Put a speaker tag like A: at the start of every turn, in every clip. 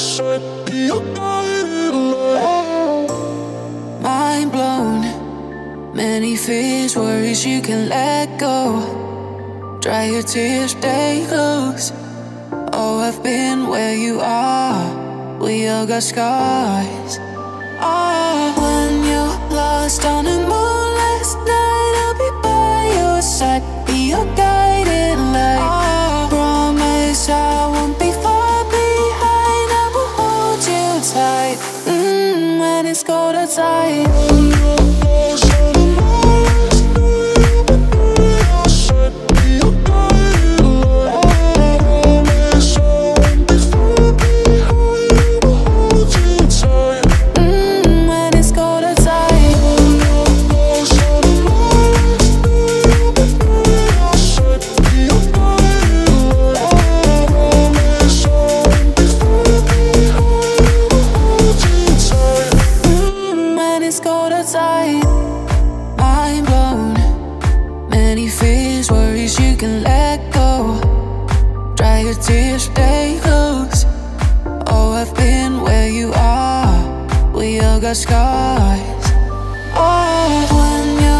A: should be alone. Mind blown. Many fears, worries you can let go. Dry your tears, stay close. Oh, I've been where you are. We all got scars. Ah. When it's cold outside. Mind blown. Many fears, worries you can let go. Dry your tears, stay close. Oh, I've been where you are. We all got scars. Oh, when you're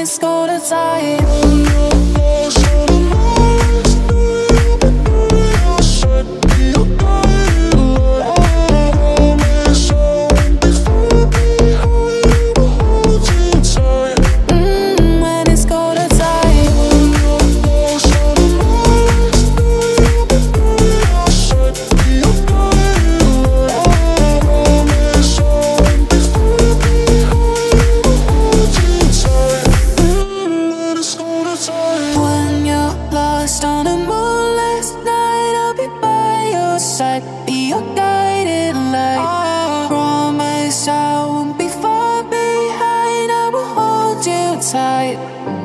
A: it's cold outside. Mm, lost on a moonless night, I'll be by your side, be your guiding light. I Promise I won't be far behind. I will hold you tight.